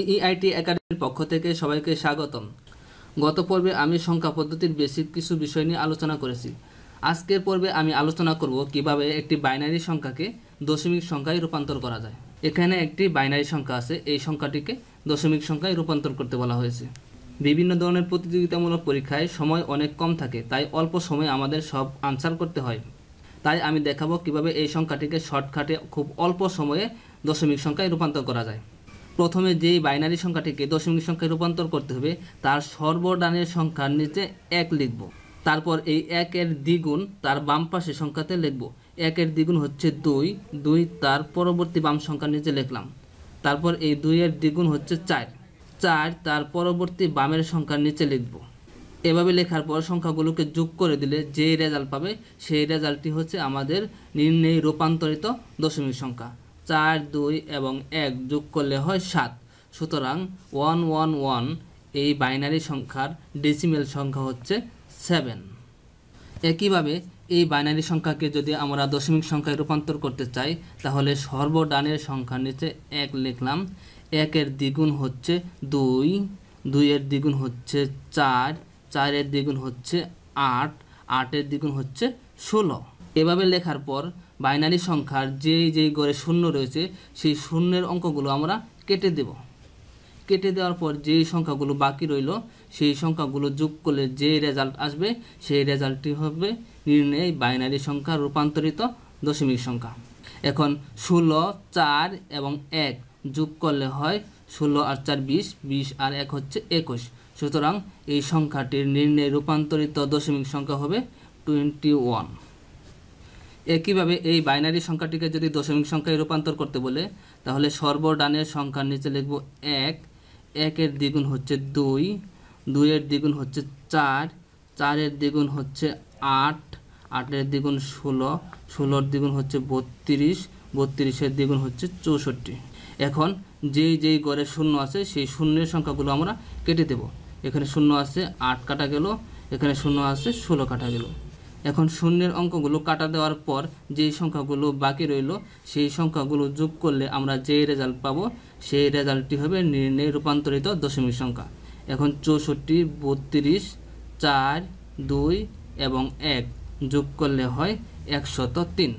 ইইআইটি একাডেমির পক্ষ থেকে সবাইকে স্বাগতম। গত পর্বে আমি সংখ্যা পদ্ধতির বেসিক কিছু বিষয় নিয়ে আলোচনা করেছি। আজকের পর্বে আমি আলোচনা করব কীভাবে একটি বাইনারি সংখ্যাকে দশমিক সংখ্যায় রূপান্তর করা যায়। এখানে একটি বাইনারি সংখ্যা আছে, এই সংখ্যাটিকে দশমিক সংখ্যায় রূপান্তর করতে বলা হয়েছে। বিভিন্ন ধরনের প্রতিযোগিতামূলক পরীক্ষায় সময় অনেক কম থাকে, তাই অল্প সময়ে আমাদের সব আনসার করতে হয়। তাই আমি দেখাবো কীভাবে এই সংখ্যাটিকে শর্টকাটে খুব অল্প সময়ে দশমিক সংখ্যায় রূপান্তর করা যায়। প্রথমে যেই বাইনারি সংখ্যাটিকে দশমিক সংখ্যায় রূপান্তর করতে হবে, তার সর্বডানের সংখ্যার নিচে এক লিখব। তারপর এই একের দ্বিগুণ তার বাম পাশে সংখ্যাতে লিখব। একের দ্বিগুণ হচ্ছে দুই দুই তার পরবর্তী বাম সংখ্যার নিচে লিখলাম। তারপর এই দুইয়ের দ্বিগুণ হচ্ছে চার চার তার পরবর্তী বামের সংখ্যার নিচে লিখব। এভাবে লেখার পর সংখ্যাগুলোকে যোগ করে দিলে যে রেজাল্ট পাবে, সেই রেজাল্টটি হচ্ছে আমাদের নির্ণয় রূপান্তরিত দশমিক সংখ্যা। চার, দুই এবং এক যোগ করলে হয় সাত। সুতরাং ওয়ান ওয়ান ওয়ান এই বাইনারি সংখ্যার ডেসিমেল সংখ্যা হচ্ছে সেভেন একইভাবে এই বাইনারি সংখ্যাকে যদি আমরা দশমিক সংখ্যায় রূপান্তর করতে চাই, তাহলে সর্বডানের সংখ্যার নিচে এক লিখলাম। একের দ্বিগুণ হচ্ছে দুই, দুইয়ের দ্বিগুণ হচ্ছে চার, চারের দ্বিগুণ হচ্ছে আট, আটের দ্বিগুণ হচ্ছে ষোলো। এভাবে লেখার পর বাইনারি সংখ্যার যেই যেই গড়ে শূন্য রয়েছে, সেই শূন্যের অঙ্কগুলো আমরা কেটে দেব। কেটে দেওয়ার পর যেই সংখ্যাগুলো বাকি রইল, সেই সংখ্যাগুলো যোগ করলে যে রেজাল্ট আসবে, সেই রেজাল্টটি হবে নির্ণয় বাইনারি সংখ্যা রূপান্তরিত দশমিক সংখ্যা। এখন ষোলো, চার এবং এক যোগ করলে হয় ষোলো আর চার বিশ বিশ আর এক হচ্ছে একুশ। সুতরাং এই সংখ্যাটির নির্ণয় রূপান্তরিত দশমিক সংখ্যা হবে টোয়েন্টি ওয়ান একইভাবে এই বাইনারি সংখ্যাটিকে যদি দশমিক সংখ্যায় রূপান্তর করতে বলে, তাহলে সর্বডানের সংখ্যার নিচে লিখব এক। একের দ্বিগুণ হচ্ছে দুই, দুইয়ের দ্বিগুণ হচ্ছে চার, চারের দ্বিগুণ হচ্ছে আট, আটের দ্বিগুণ ষোলো, ষোলোর দ্বিগুণ হচ্ছে বত্রিশ, বত্রিশের দ্বিগুণ হচ্ছে চৌষট্টি। এখন যেই যেই গড়ে শূন্য আছে, সেই শূন্যের সংখ্যাগুলো আমরা কেটে দেব। এখানে শূন্য আছে, আট কাটা গেল, এখানে শূন্য আছে, ষোলো কাটা গেল। এখন শূন্যের অঙ্কগুলো কাটা দেওয়ার পর যেই সংখ্যাগুলো বাকি রইল, সেই সংখ্যাগুলো যোগ করলে আমরা যে রেজাল্ট পাবো, সেই রেজাল্টটি হবে নির্ণয় রূপান্তরিত দশমিক সংখ্যা। এখন চৌষট্টি, বত্রিশ, চার, দুই এবং এক যোগ করলে হয় একশত তিন।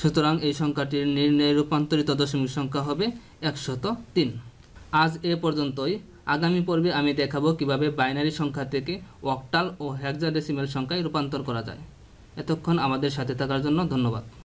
সুতরাং এই সংখ্যাটির নির্ণয় রূপান্তরিত দশমিক সংখ্যা হবে একশত তিন। আজ এ পর্যন্তই। আগামী পর্বে আমি দেখাবো কীভাবে বাইনারি সংখ্যা থেকে অক্টাল ও হেক্সাডেসিমেল সংখ্যায় রূপান্তর করা যায়। এতক্ষণ আমাদের সাথে থাকার জন্য ধন্যবাদ।